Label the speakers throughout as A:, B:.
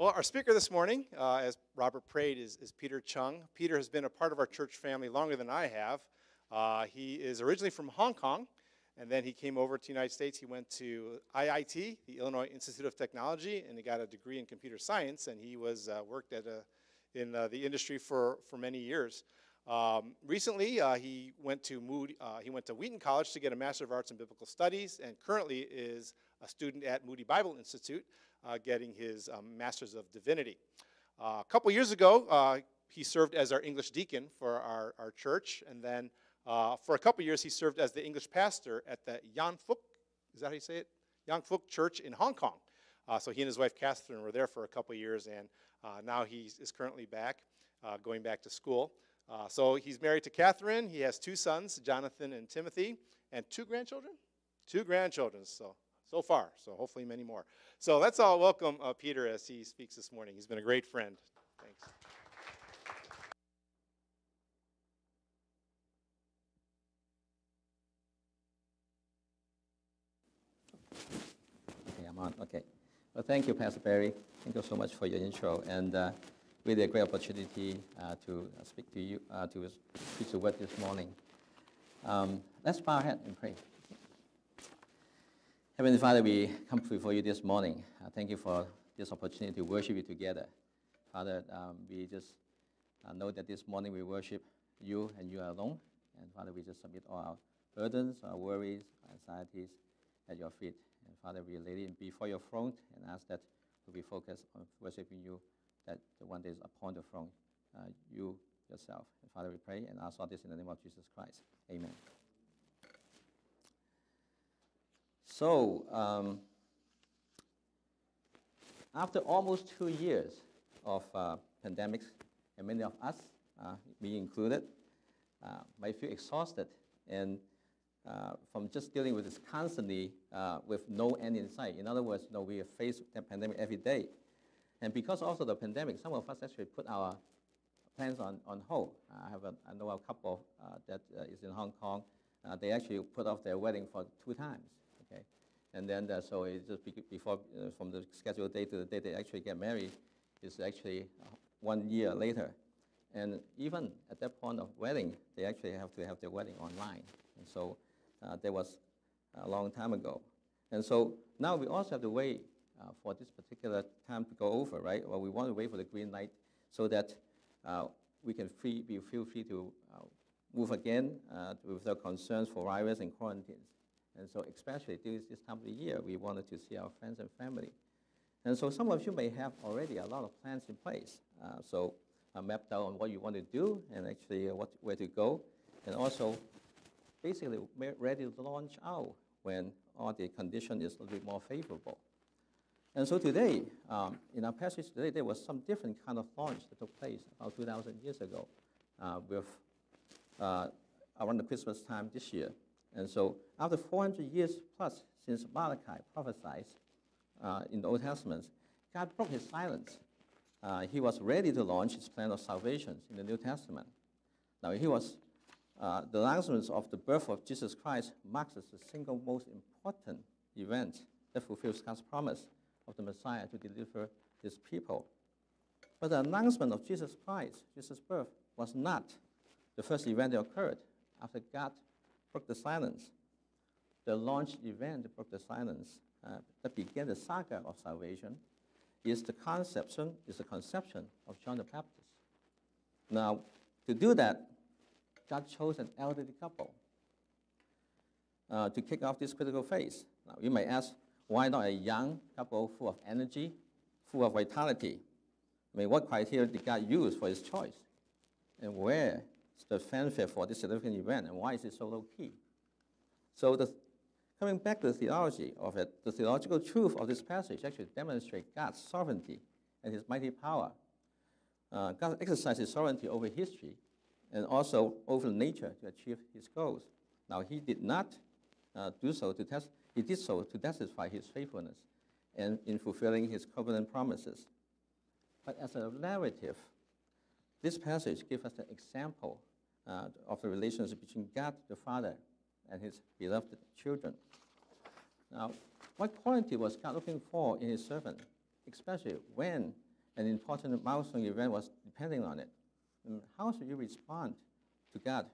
A: Well, our speaker this morning, uh, as Robert prayed, is, is, Peter Chung. Peter has been a part of our church family longer than I have. Uh, he is originally from Hong Kong, and then he came over to the United States. He went to IIT, the Illinois Institute of Technology, and he got a degree in computer science, and he was uh, worked at a, in uh, the industry for, for many years. Um, recently, uh, he went to Moody, uh, he went to Wheaton College to get a Master of Arts in Biblical Studies, and currently is a student at Moody Bible Institute, getting his um, Master's of Divinity. Uh, a couple years ago, uh, he served as our English deacon for our, our church, and then uh, for a couple years, he served as the English pastor at the Yan Fuk, is that how you say it? Yan Fuk Church in Hong Kong. so he and his wife Catherine were there for a couple years, and now he is currently back, going back to school. Uh, so he's married to Catherine. He has two sons, Jonathan and Timothy, and two grandchildren? Two grandchildren, so, so far. So hopefully many more. So let's all welcome uh, Peter as he speaks this morning. He's been a great friend. Thanks.
B: Okay, I'm on. Okay. Well, thank you, Pastor Barry. Thank you so much for your intro. And uh, really a great opportunity uh, to speak to you, uh, to preach the word this morning. Um, let's bow our head and pray. Heavenly Father, we come before you this morning. Uh, thank you for this opportunity to worship you together. Father, um, we just uh, know that this morning we worship you and you alone. And Father, we just submit all our burdens, our worries, our anxieties at your feet. And Father, we lay it before your throne and ask that we be focused on worshiping you that the one that is upon the throne, uh, you yourself. And Father, we pray and ask all this in the name of Jesus Christ. Amen. So, um, after almost two years of uh, pandemics, and many of us, uh, me included, uh, might feel exhausted and uh, from just dealing with this constantly uh, with no end in sight. In other words, you know, we face the pandemic every day. And because also the pandemic, some of us actually put our plans on, on hold. I have a, I know a couple uh, that uh, is in Hong Kong. They actually put off their wedding for two times. And then uh, so it's just before uh, from the scheduled date to the date they actually get married is actually uh, one year later. And even at that point of wedding, they actually have to have their wedding online. And so that was a long time ago. And so now we also have to wait uh, for this particular time to go over, right? Well, we want to wait for the green light so that uh, we can free, be feel free to uh, move again without concerns for virus and quarantines. And so especially during this time of the year, we wanted to see our friends and family. And so some of you may have already a lot of plans in place. Uh, so uh, mapped out on what you want to do and actually uh, what, where to go. And also basically ready to launch out when all the condition is a little bit more favorable. And so today, um, in our passage today, there was some different kind of launch that took place about 2,000 years ago uh, with, uh, around the Christmas time this year. And so after 400 years plus since Malachi prophesied uh, in the Old Testament, God broke his silence. Uh, he was ready to launch his plan of salvation in the New Testament. Now, he was, uh, the announcement of the birth of Jesus Christ marks as the single most important event that fulfills God's promise of the Messiah to deliver his people. But the announcement of Jesus Christ, Jesus' birth, was not the first event that occurred after God broke the silence. The launch event broke the silence uh, that began the saga of salvation is the conception, is the conception of John the Baptist. Now, to do that, God chose an elderly couple uh, to kick off this critical phase. Now, you may ask, why not a young couple full of energy, full of vitality? I mean, what criteria did God use for his choice? And where the fanfare for this significant event, and why is it so low key? So, the, coming back to the theology of it, the theological truth of this passage actually demonstrates God's sovereignty and his mighty power. Uh, God exercises sovereignty over history and also over nature to achieve his goals. Now, he did not uh, do so to test he did so to testify his faithfulness and in fulfilling his covenant promises. But as a narrative, this passage gives us an example uh, of the relationship between God the Father and his beloved children. Now, what quality was God looking for in his servant, especially when an important milestone event was depending on it. And how should you respond to God,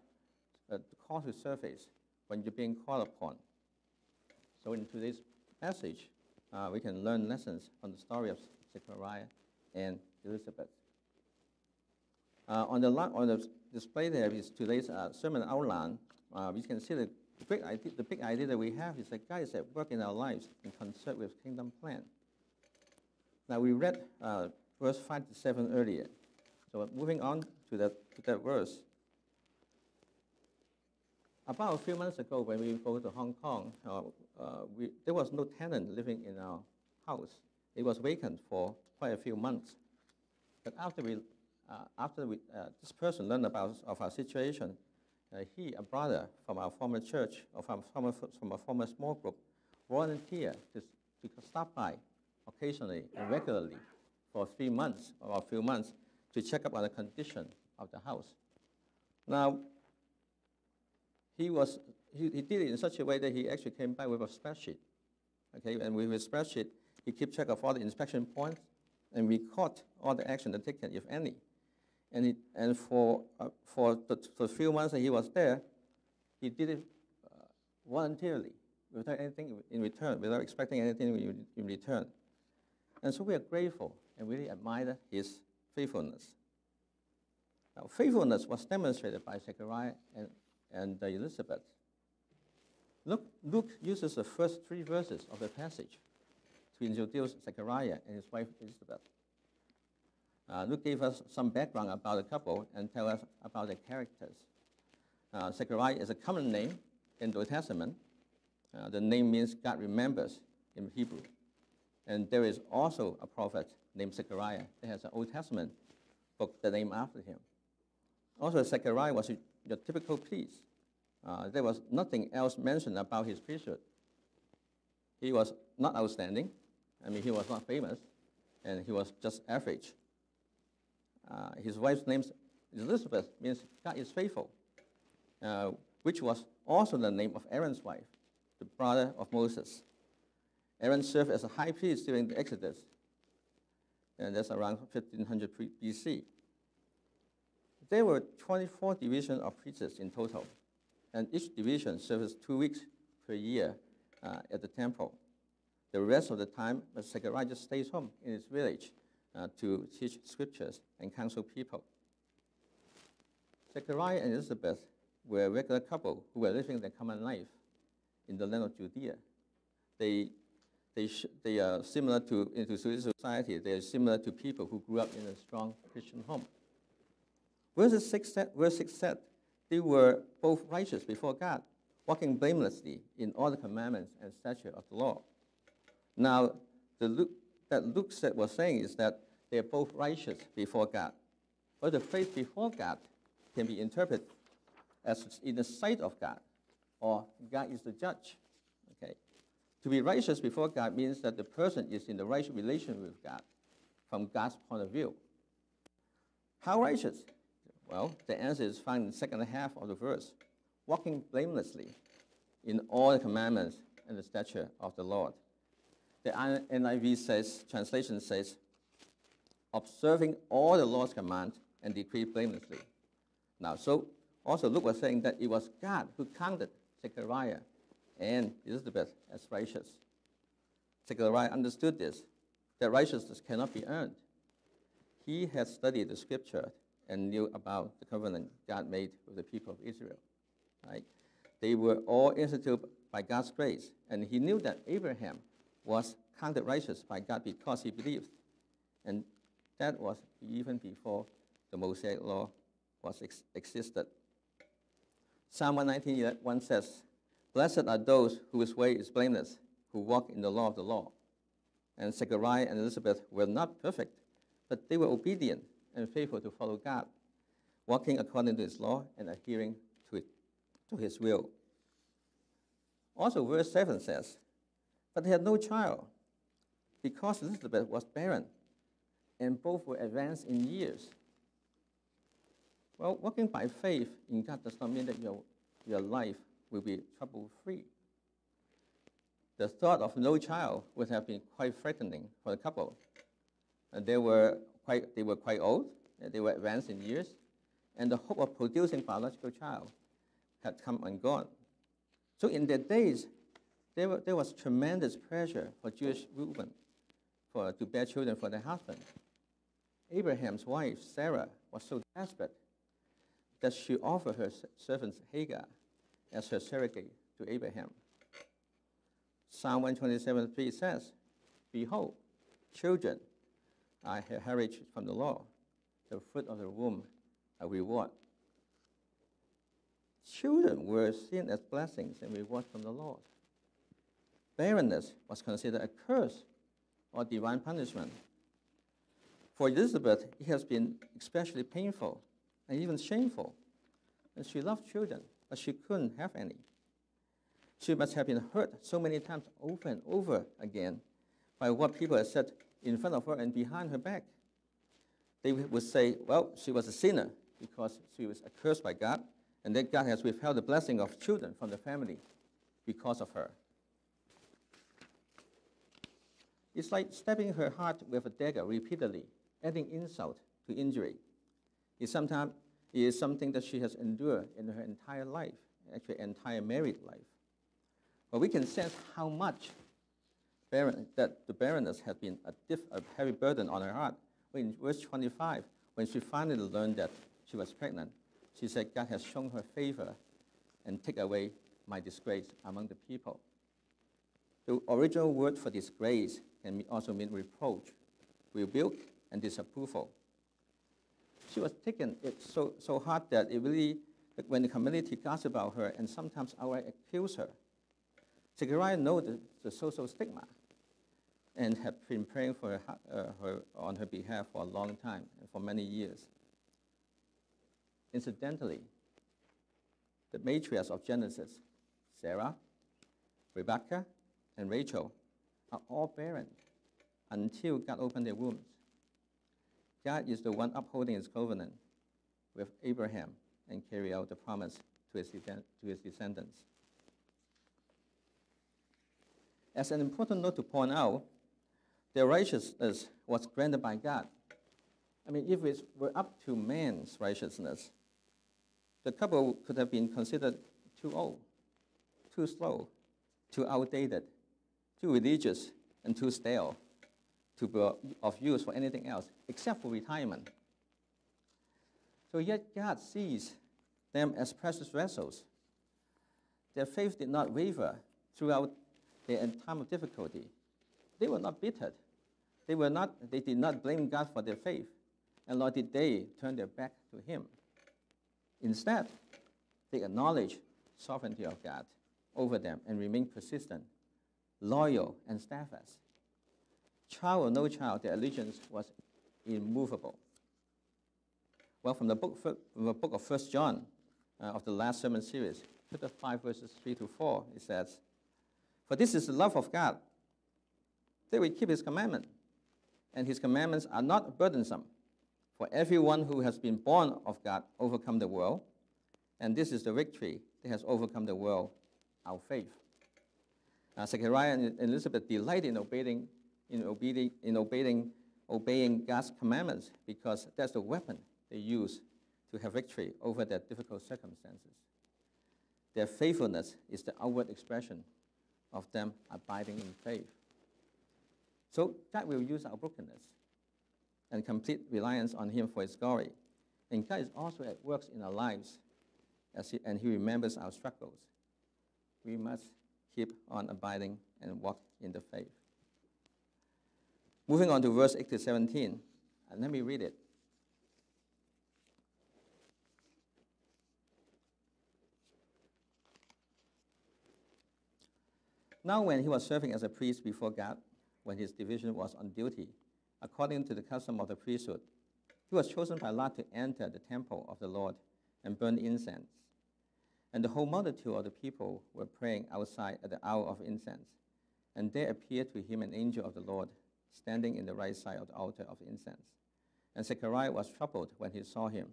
B: uh, to call to surface when you're being called upon? So in today's message, uh, we can learn lessons from the story of Zechariah and Elizabeth. Uh, on, the, on the display there is today's uh, sermon outline. Uh, we can see the big, idea, the big idea that we have is that God is at work in our lives in concert with kingdom plan. Now we read uh, verse 5 to 7 earlier. So moving on to that, to that verse. About a few months ago, when we go to Hong Kong, uh, uh, we, there was no tenant living in our house. It was vacant for quite a few months. But after we, after we, uh, this person learned about of our situation, uh, he, a brother from our former church, or from, a, from a former small group, volunteered to, to stop by occasionally and regularly for three months or a few months to check up on the condition of the house. Now, he, was, he, he did it in such a way that he actually came by with a spreadsheet. Okay, and with his spreadsheet, he kept track of all the inspection points and record all the action taken, if any. And, he, and for, uh, for the, the few months that he was there, he did it uh, voluntarily, without anything in return, without expecting anything in, in return. And so we are grateful and really admire his faithfulness. Now, faithfulness was demonstrated by Zechariah and, and uh, Elizabeth. Luke, Luke uses the first three verses of the passage to introduce Zechariah and his wife Elizabeth. Uh, Luke gave us some background about the couple and tell us about their characters. Uh, Zechariah is a common name in the Old Testament. Uh, the name means God remembers in Hebrew. And there is also a prophet named Zechariah that has an Old Testament book that named after him. Also, Zechariah was your typical priest. Uh, there was nothing else mentioned about his priesthood. He was not outstanding. I mean, he was not famous, and he was just average. Uh, his wife's name Elizabeth means God is faithful, uh, which was also the name of Aaron's wife, the brother of Moses. Aaron served as a high priest during the Exodus, and that's around 1500 BC. There were 24 divisions of priests in total, and each division serves two weeks per year uh, at the temple. The rest of the time, Zechariah just stays home in his village Uh, to teach scriptures and counsel people. Zechariah and Elizabeth were a regular couple who were living their common life in the land of Judea. They they, they are similar to, into society, they are similar to people who grew up in a strong Christian home. Verse 6 said, verse 6 said they were both righteous before God, walking blamelessly in all the commandments and statutes of the law. Now, the Luke, that Luke said, was saying is that they are both righteous before God. But the phrase before God can be interpreted as in the sight of God, or God is the judge. Okay? To be righteous before God means that the person is in the right relation with God from God's point of view. How righteous? Well, the answer is found in the second half of the verse. Walking blamelessly in all the commandments and the stature of the Lord. The NIV says, translation says, observing all the Lord's commands and decree blamelessly. Now, so also Luke was saying that it was God who counted Zechariah and Elizabeth as righteous. Zechariah understood this, that righteousness cannot be earned. He had studied the scripture and knew about the covenant God made with the people of Israel. Right? They were all instituted by God's grace, and he knew that Abraham was counted righteous by God because he believed. And that was even before the Mosaic law was ex- existed. Psalm 119 1 says, Blessed are those whose way is blameless, who walk in the law of the law. And Zechariah and Elizabeth were not perfect, but they were obedient and faithful to follow God, walking according to his law and adhering to, it, to his will. Also, verse 7 says, But they had no child, because Elizabeth was barren, and both were advanced in years. Well, walking by faith in God does not mean that your, your life will be trouble free. The thought of no child would have been quite frightening for the couple. uh, they, were quite, they were quite old, they were advanced in years, and the hope of producing biological child had come and gone. So in their days, there, were, there was tremendous pressure for Jewish women for, to bear children for their husband. Abraham's wife, Sarah, was so desperate that she offered her servant Hagar as her surrogate to Abraham. Psalm 127 3 says, Behold, children are a heritage from the Lord, the fruit of the womb, a reward. Children were seen as blessings and rewards from the Lord. Barrenness was considered a curse or divine punishment. For Elizabeth, it has been especially painful and even shameful. And she loved children, but she couldn't have any. She must have been hurt so many times over and over again by what people had said in front of her and behind her back. They would say, well, she was a sinner because she was accursed by God, and that God has withheld the blessing of children from the family because of her. It's like stabbing her heart with a dagger repeatedly, adding insult to injury. It sometimes is something that she has endured in her entire life, actually entire married life. But we can sense how much that the barrenness has been a, diff, a heavy burden on her heart. In verse 25, when she finally learned that she was pregnant, she said, God has shown her favor and take away my disgrace among the people. The original word for disgrace can also mean reproach, rebuke, and disapproval. She was taken it so, so hard that it really, when the community gossiped about her and sometimes outright accused her, Zechariah knew the, the social stigma and had been praying for her, uh, her, on her behalf for a long time and for many years. Incidentally, the matriarchs of Genesis, Sarah, Rebecca, and Rachel, are all barren until God opened their wombs. God is the one upholding his covenant with Abraham and carry out the promise to his, to his descendants. As an important note to point out, their righteousness was granted by God. I mean, if it were up to man's righteousness, the couple could have been considered too old, too slow, too outdated, too religious, and too stale to be of use for anything else except for retirement. So yet God sees them as precious vessels. Their faith did not waver throughout their time of difficulty. They were not bitter. They, were not, they did not blame God for their faith, and nor did they turn their back to Him. Instead, they acknowledged the sovereignty of God over them and remained persistent, loyal, and steadfast. Child or no child, their allegiance was immovable. Well, from the book, from the book of First John, uh, of the last sermon series, chapter 5, verses 3 to 4, it says, For this is the love of God, that we keep his commandment, and his commandments are not burdensome. For everyone who has been born of God overcome the world, and this is the victory that has overcome the world, our faith. Uh, Zechariah and Elizabeth delight in obeying, in obeying, in obeying, obeying God's commandments because that's the weapon they use to have victory over their difficult circumstances. Their faithfulness is the outward expression of them abiding in faith. So God will use our brokenness and complete reliance on Him for His glory. And God is also at work in our lives, as he, and He remembers our struggles. We must keep on abiding and walk in the faith. Moving on to verse 8 to 17, and let me read it. Now, when he was serving as a priest before God, when his division was on duty, according to the custom of the priesthood. He was chosen by lot to enter the temple of the Lord and burn incense. And the whole multitude of the people were praying outside at the hour of incense. And there appeared to him an angel of the Lord, standing in the right side of the altar of incense. And Zechariah was troubled when he saw him,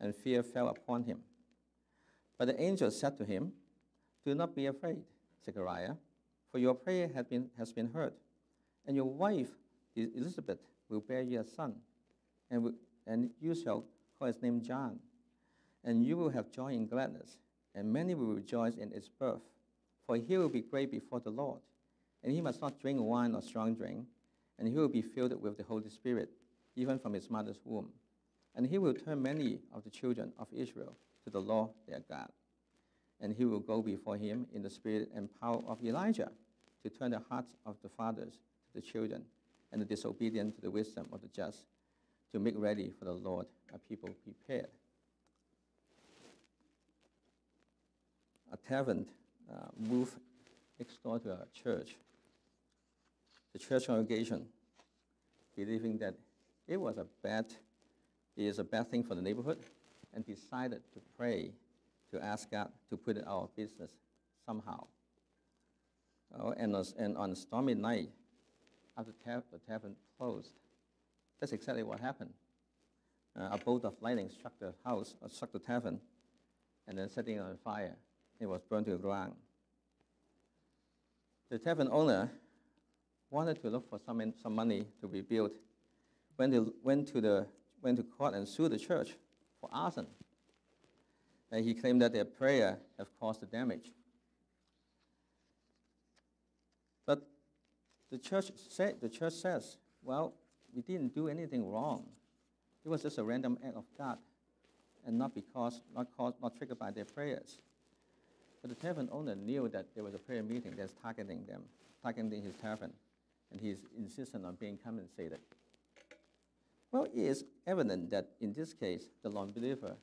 B: and fear fell upon him. But the angel said to him, Do not be afraid, Zechariah, for your prayer has been, has been heard and your wife, Elizabeth, will bear you a son, and, will, and you shall call his name John. And you will have joy and gladness, and many will rejoice in his birth. For he will be great before the Lord, and he must not drink wine or strong drink, and he will be filled with the Holy Spirit, even from his mother's womb. And he will turn many of the children of Israel to the Lord their God. And he will go before him in the spirit and power of Elijah to turn the hearts of the fathers to the children and the disobedient to the wisdom of the just, to make ready for the Lord a people prepared. A tavern uh, moved next door to a church. The church congregation, believing that it was a bad, it is a bad thing for the neighborhood, and decided to pray to ask God to put it out of business somehow. Oh, and, on, and on a stormy night, after the tavern closed, that's exactly what happened. Uh, a bolt of lightning struck the house, uh, struck the tavern, and then setting on fire. It was burned to the ground. The tavern owner wanted to look for some, some money to rebuild. When they went to, the, went to court and sued the church for arson. And he claimed that their prayer have caused the damage. But the church, say, the church says, well, we didn't do anything wrong. It was just a random act of God, and not because, not caused, not triggered by their prayers. But the tavern owner knew that there was a prayer meeting that's targeting them, targeting his tavern, and he's insistent on being compensated. Well, it is evident that in this case, the non-believer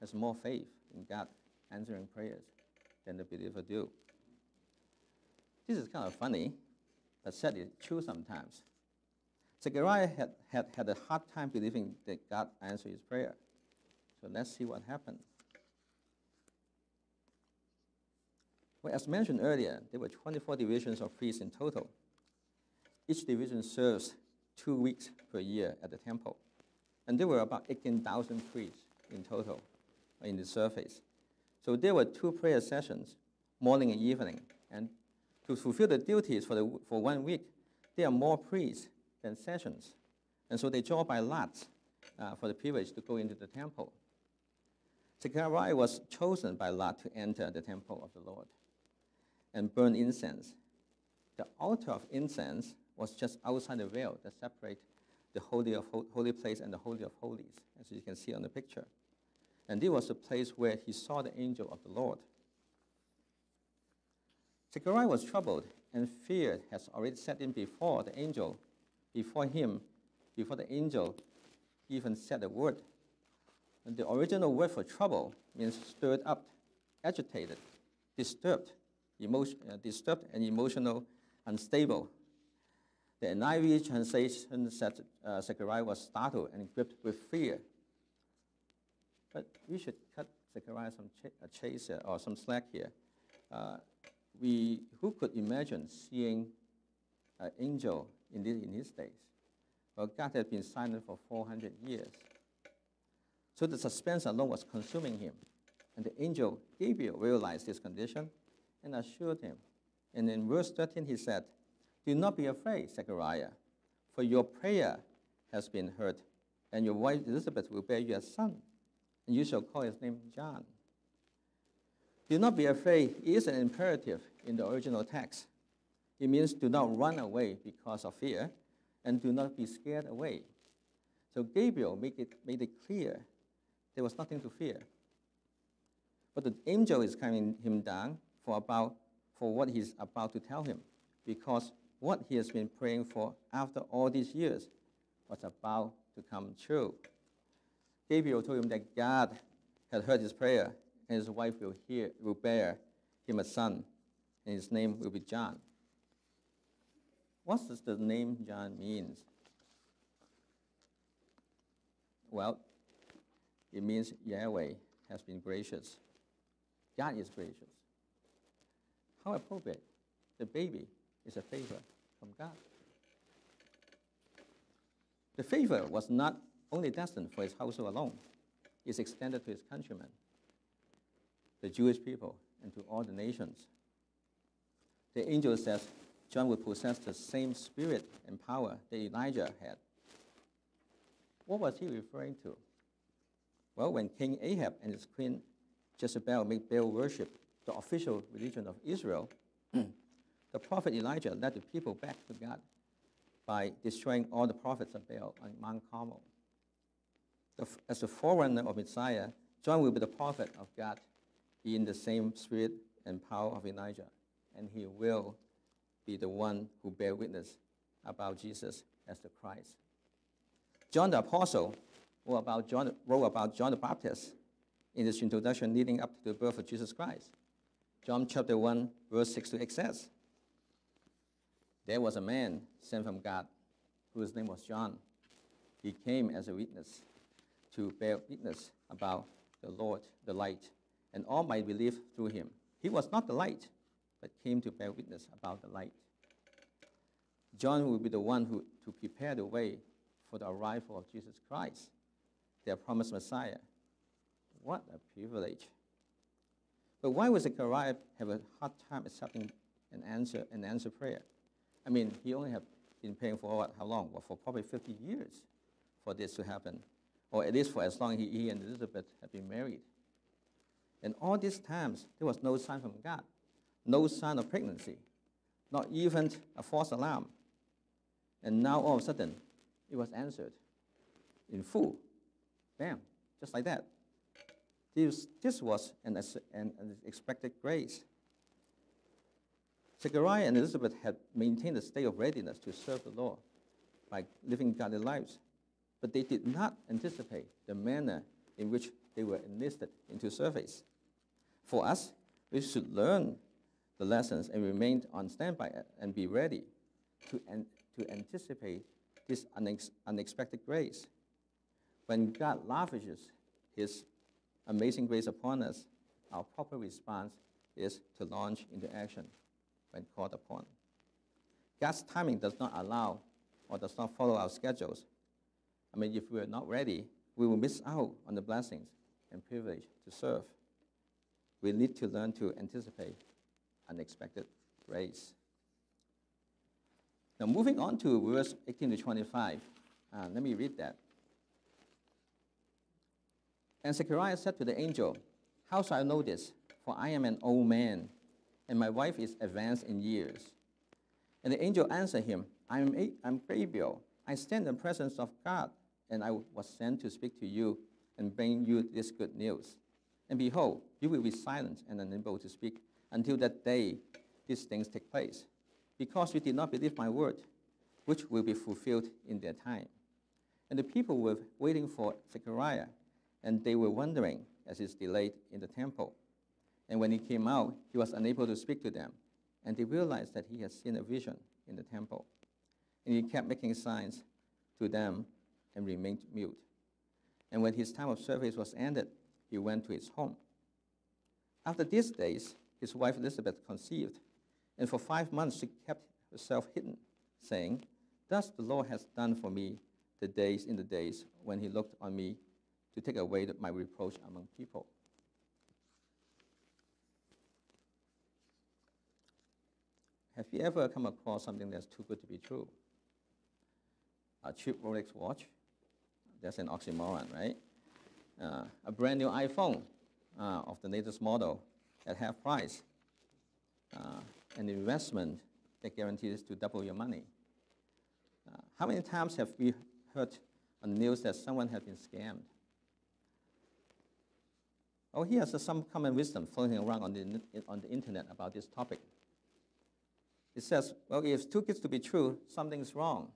B: has more faith in God answering prayers than the believer do. This is kind of funny, but sadly true sometimes. Zechariah had, had, had a hard time believing that God answered his prayer. So let's see what happened. Well, as mentioned earlier, there were 24 divisions of priests in total. Each division serves two weeks per year at the temple. And there were about 18,000 priests in total in the surface. So there were two prayer sessions, morning and evening. And to fulfill the duties for, the, for one week, there are more priests than sessions. And so they draw by lots uh, for the privilege to go into the temple. Zechariah was chosen by Lot to enter the temple of the Lord and burn incense. The altar of incense was just outside the veil that separates the holy of holy place and the holy of holies, as you can see on the picture. And this was the place where he saw the angel of the Lord. Zechariah was troubled, and fear has already set in before the angel, before him, before the angel even said a word. And the original word for trouble means stirred up, agitated, disturbed, emotion, uh, disturbed and emotional, unstable, the NIV translation said uh, Zechariah was startled and gripped with fear. But we should cut Zechariah some ch chase or some slack here. Uh, we, who could imagine seeing an angel in, this, in his days? Well, God had been silent for 400 years. So the suspense alone was consuming him. And the angel Gabriel realized his condition and assured him. And in verse 13, he said, do not be afraid, Zechariah, for your prayer has been heard, and your wife Elizabeth will bear you a son, and you shall call his name John. Do not be afraid is an imperative in the original text. It means do not run away because of fear, and do not be scared away. So Gabriel made it, made it clear there was nothing to fear. But the angel is calming him down for, about, for what he's about to tell him, because what he has been praying for after all these years was about to come true. Gabriel told him that God had heard his prayer, and his wife will, hear, will bear him a son, and his name will be John. What does the name John mean? Well, it means Yahweh has been gracious. God is gracious. How appropriate. The baby is a favor from God. The favor was not only destined for his household alone, it's extended to his countrymen, the Jewish people, and to all the nations. The angel says John would possess the same spirit and power that Elijah had, What was he referring to? Well, when King Ahab and his queen Jezebel made Baal worship the official religion of Israel, the prophet Elijah led the people back to God by destroying all the prophets of Baal on Mount Carmel. As the forerunner of Messiah, John will be the prophet of God in the same spirit and power of Elijah, and he will be the one who bear witness about Jesus as the Christ. John the Apostle wrote about John, wrote about John the Baptist in his introduction leading up to the birth of Jesus Christ. John chapter 1, verse 6 to 8 says, There was a man sent from God whose name was John. He came as a witness to bear witness about the Lord, the light, and all might believe through him. He was not the light, but came to bear witness about the light. John will be the one who to prepare the way for the arrival of Jesus Christ, their promised Messiah. What a privilege. But why would Zechariah have a hard time accepting an answer, an answer prayer? I mean, he only have been praying for what, how long? Well, for probably 50 years for this to happen, or at least for as long he, he and Elizabeth had been married. And all these times, there was no sign from God, no sign of pregnancy, not even a false alarm. And now all of a sudden, it was answered in full. Bam, just like that. This, this was an, an, an expected grace. Zechariah and Elizabeth had maintained a state of readiness to serve the Lord by living godly lives, but they did not anticipate the manner in which they were enlisted into service. For us, we should learn the lessons and remain on standby and be ready to, an, to anticipate this unex, unexpected grace. When God lavishes His amazing grace upon us, our proper response is to launch into action when called upon. God's timing does not allow or does not follow our schedules. I mean, if we're not ready, we will miss out on the blessings and privilege to serve. We need to learn to anticipate unexpected grace. Now, moving on to verse 18 to 25, uh, let me read that. And Zechariah said to the angel, How shall I know this? For I am an old man, and my wife is advanced in years. And the angel answered him, I am, a- I'm Gabriel. I stand in the presence of God, and I was sent to speak to you and bring you this good news. And behold, you will be silent and unable to speak until that day these things take place, because you did not believe my word, which will be fulfilled in their time. And the people were waiting for Zechariah and they were wondering as he delayed in the temple. And when he came out, he was unable to speak to them, and they realized that he had seen a vision in the temple. And he kept making signs to them and remained mute. And when his time of service was ended, he went to his home. After these days, his wife Elizabeth conceived, and for five months she kept herself hidden, saying, Thus the Lord has done for me the days in the days when he looked on me to take away my reproach among people. Have you ever come across something that's too good to be true? A cheap Rolex watch, that's an oxymoron, right? Uh, a brand new iPhone uh, of the latest model at half price, uh, an investment that guarantees to double your money. Uh, how many times have we heard on the news that someone has been scammed? Oh, here's some common wisdom floating around on the, on the internet about this topic. It says, well, if it's too good to be true, something's wrong.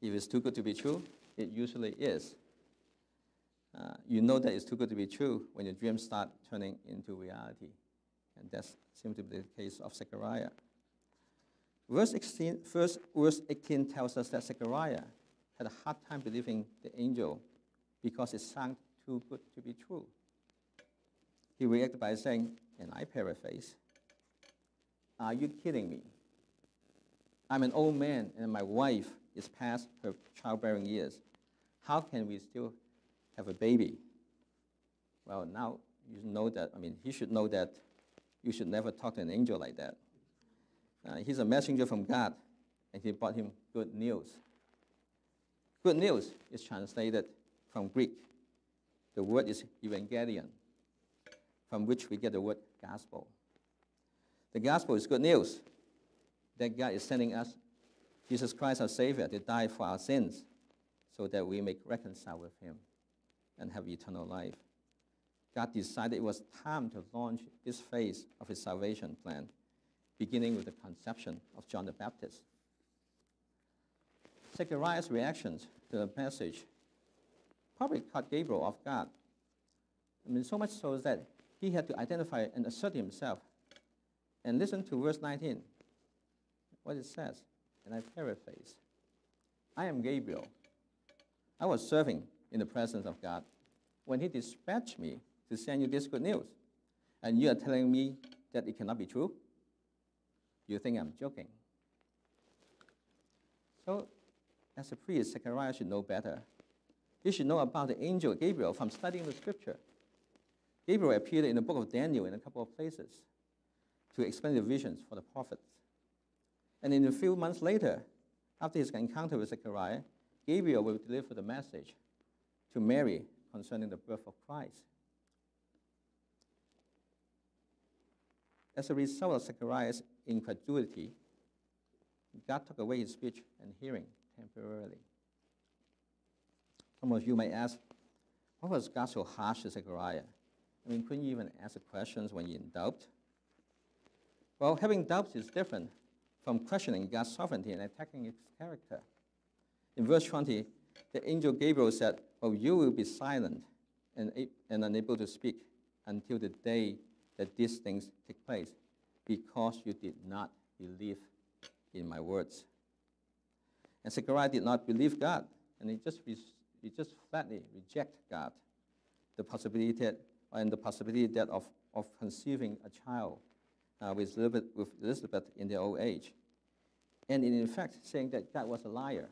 B: If it's too good to be true, it usually is. Uh, you know that it's too good to be true when your dreams start turning into reality. And that seems to be the case of Zechariah. Verse 18, first, verse 18 tells us that Zechariah had a hard time believing the angel because it sounded too good to be true. He reacted by saying, and I paraphrase, Are you kidding me? I'm an old man and my wife is past her childbearing years. How can we still have a baby? Well, now you know that, I mean, he should know that you should never talk to an angel like that. Uh, he's a messenger from God, and he brought him good news. Good news is translated from Greek. The word is evangelion, from which we get the word gospel. The gospel is good news that God is sending us Jesus Christ, our Savior, to die for our sins so that we may reconcile with Him and have eternal life. God decided it was time to launch this phase of His salvation plan, beginning with the conception of John the Baptist. Zechariah's reactions to the passage probably caught Gabriel off guard. I mean, so much so that he had to identify and assert himself. And listen to verse 19, what it says, and I paraphrase I am Gabriel. I was serving in the presence of God when he dispatched me to send you this good news. And you are telling me that it cannot be true? You think I'm joking? So as a priest, Zechariah should know better. He should know about the angel Gabriel from studying the scripture. Gabriel appeared in the book of Daniel in a couple of places to explain the visions for the prophets. And in a few months later, after his encounter with Zechariah, Gabriel will deliver the message to Mary concerning the birth of Christ. As a result of Zechariah's incredulity, God took away his speech and hearing temporarily. Some of you may ask, why was God so harsh to Zechariah? I mean, couldn't you even ask the questions when you're in doubt? Well, having doubts is different from questioning God's sovereignty and attacking his character. In verse 20, the angel Gabriel said, Well, you will be silent and, and unable to speak until the day that these things take place, because you did not believe in my words. And Zechariah did not believe God, and he just, he just flatly rejected God, the possibility that, and the possibility that of, of conceiving a child uh, with, Elizabeth, with Elizabeth in their old age. And in fact, saying that God was a liar.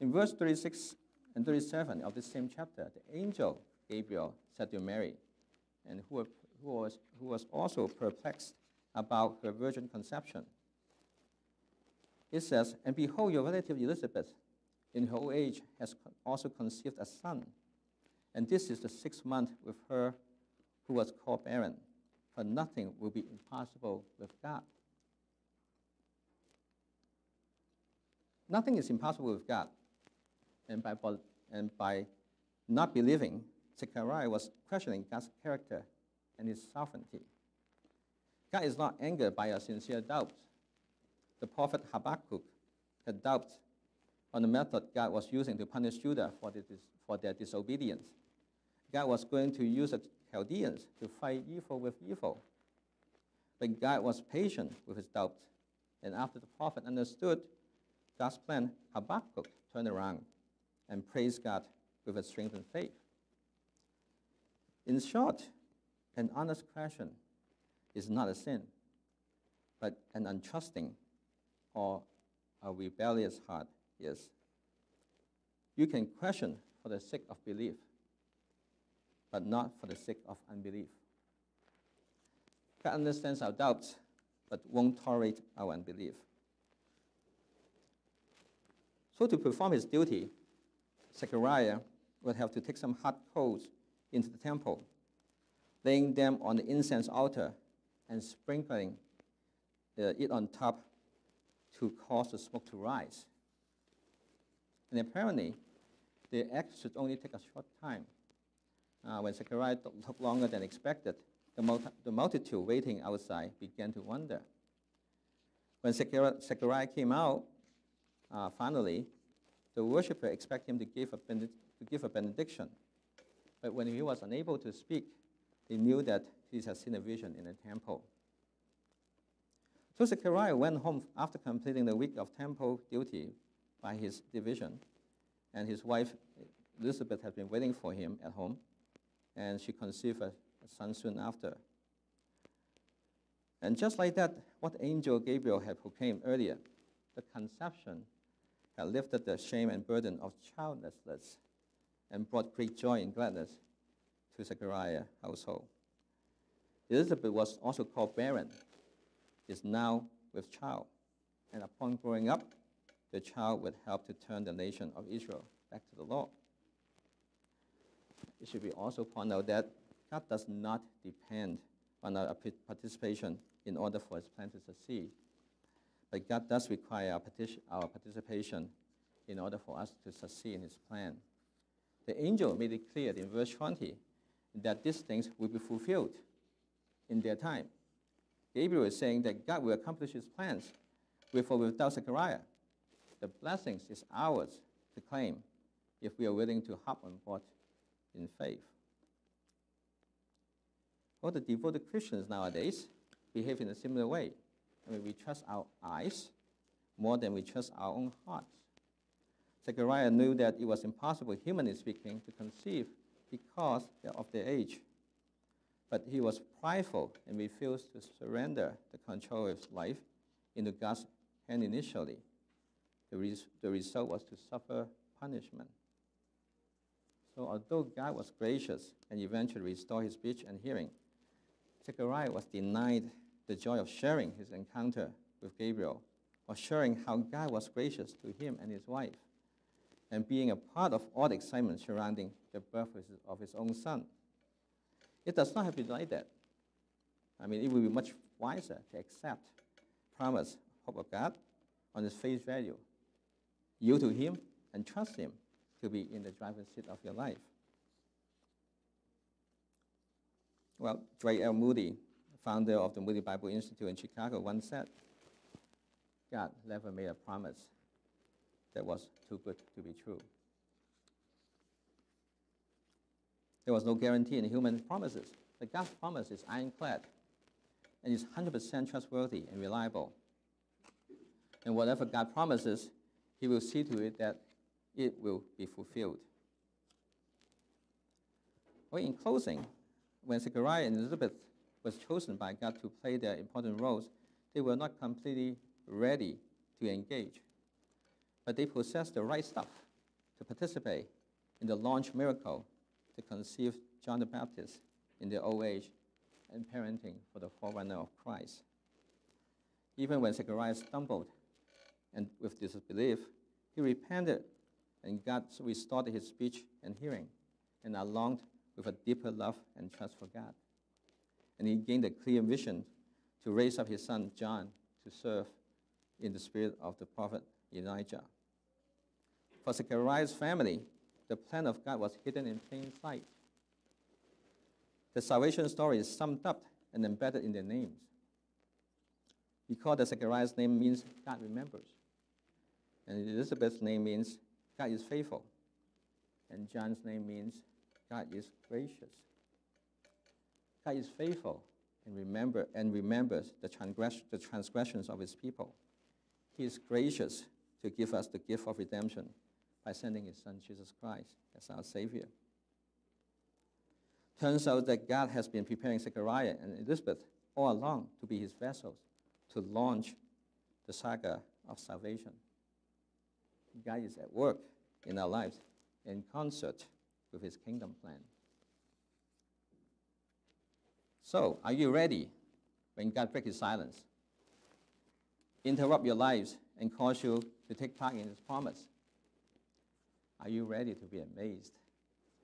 B: In verse 36 and 37 of this same chapter, the angel Gabriel said to Mary, and who, who, was, who was also perplexed about her virgin conception it says, And behold, your relative Elizabeth, in her old age, has also conceived a son. And this is the sixth month with her who was called barren, for nothing will be impossible with God. Nothing is impossible with God. And by, and by not believing, Zechariah was questioning God's character and his sovereignty. God is not angered by a sincere doubt the prophet Habakkuk had doubts on the method God was using to punish Judah for, for their disobedience. God was going to use the Chaldeans to fight evil with evil. But God was patient with his doubts. And after the prophet understood God's plan, Habakkuk turned around and praised God with a strengthened faith. In short, an honest question is not a sin, but an untrusting or a rebellious heart is. You can question for the sake of belief, but not for the sake of unbelief. God understands our doubts, but won't tolerate our unbelief. So, to perform his duty, Zechariah would have to take some hot coals into the temple, laying them on the incense altar and sprinkling uh, it on top to cause the smoke to rise. And apparently, the act should only take a short time. Uh, when Zechariah took longer than expected, the, multi- the multitude waiting outside began to wonder. When Zechariah came out, uh, finally, the worshiper expected him to give, a to give a benediction. But when he was unable to speak, they knew that he had seen a vision in the temple. So Zechariah went home after completing the week of temple duty by his division, and his wife Elizabeth had been waiting for him at home, and she conceived a, son soon after. And just like that, what angel Gabriel had proclaimed earlier, the conception had lifted the shame and burden of childlessness and brought great joy and gladness to Zechariah's household. Elizabeth was also called barren is now with child. And upon growing up, the child would help to turn the nation of Israel back to the Lord. It should be also pointed out that God does not depend on our participation in order for his plan to succeed. But God does require our, our participation in order for us to succeed in his plan. The angel made it clear in verse 20 that these things will be fulfilled in their time. Gabriel is saying that God will accomplish his plans with or without Zechariah. The blessings is ours to claim if we are willing to hop on board in faith. All the devoted Christians nowadays behave in a similar way. I mean, we trust our eyes more than we trust our own hearts. Zechariah knew that it was impossible, humanly speaking, to conceive because of their age. But he was prideful and refused to surrender the control of his life into God's hand initially. The, res- the result was to suffer punishment. So, although God was gracious and eventually restored his speech and hearing, Zechariah was denied the joy of sharing his encounter with Gabriel, or sharing how God was gracious to him and his wife, and being a part of all the excitement surrounding the birth of his own son. It does not have to be like that. I mean, it would be much wiser to accept promise, hope of God on its face value. yield to Him and trust Him to be in the driver's seat of your life. Well, Dwight L. Moody, founder of the Moody Bible Institute in Chicago, once said, God never made a promise that was too good to be true. There was no guarantee in human promises. But God's promise is ironclad and is 100% trustworthy and reliable. And whatever God promises, He will see to it that it will be fulfilled. Well, in closing, when Zechariah and Elizabeth was chosen by God to play their important roles, they were not completely ready to engage. But they possessed the right stuff to participate in the launch miracle to conceive John the Baptist in their old age and parenting for the forerunner of Christ. Even when Zechariah stumbled and with disbelief, he repented and God restored his speech and hearing and along with a deeper love and trust for God. And he gained a clear vision to raise up his son John to serve in the spirit of the prophet Elijah. For Zechariah's family, the plan of God was hidden in plain sight. The salvation story is summed up and embedded in their names. Because the Zechariah's name means God remembers. And Elizabeth's name means God is faithful. And John's name means God is gracious. God is faithful and remember and remembers the, transgress, the transgressions of his people. He is gracious to give us the gift of redemption by sending his son Jesus Christ as our Savior. Turns out that God has been preparing Zechariah and Elizabeth all along to be his vessels to launch the saga of salvation. God is at work in our lives in concert with his kingdom plan. So, are you ready when God breaks his silence? Interrupt your lives and cause you to take part in his promise? Are you ready to be amazed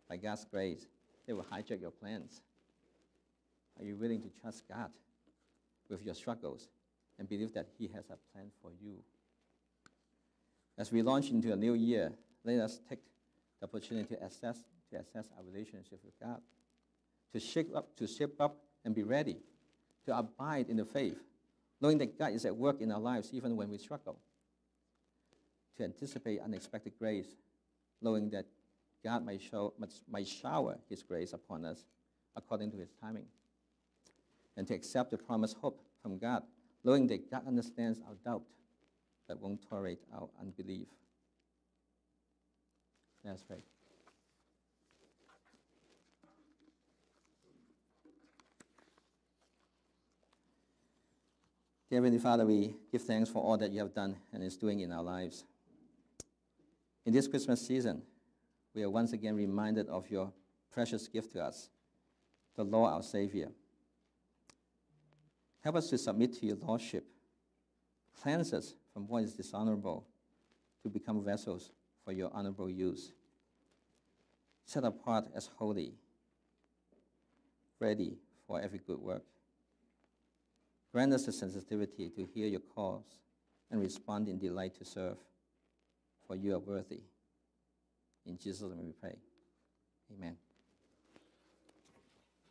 B: by God's grace? They will hijack your plans. Are you willing to trust God with your struggles and believe that He has a plan for you? As we launch into a new year, let us take the opportunity to assess, to assess our relationship with God, to shape up, to shape up and be ready, to abide in the faith, knowing that God is at work in our lives even when we struggle, to anticipate unexpected grace, knowing that God show, may shower His grace upon us according to His timing, and to accept the promised hope from God, knowing that God understands our doubt but won't tolerate our unbelief. Let's pray. Dear Heavenly Father, we give thanks for all that you have done and is doing in our lives. In this Christmas season, we are once again reminded of your precious gift to us, the Lord our Savior. Help us to submit to your Lordship. Cleanse us from what is dishonorable to become vessels for your honorable use, set apart as holy, ready for every good work. Grant us the sensitivity to hear your calls and respond in delight to serve, for you are worthy. In Jesus' name we pray. Amen.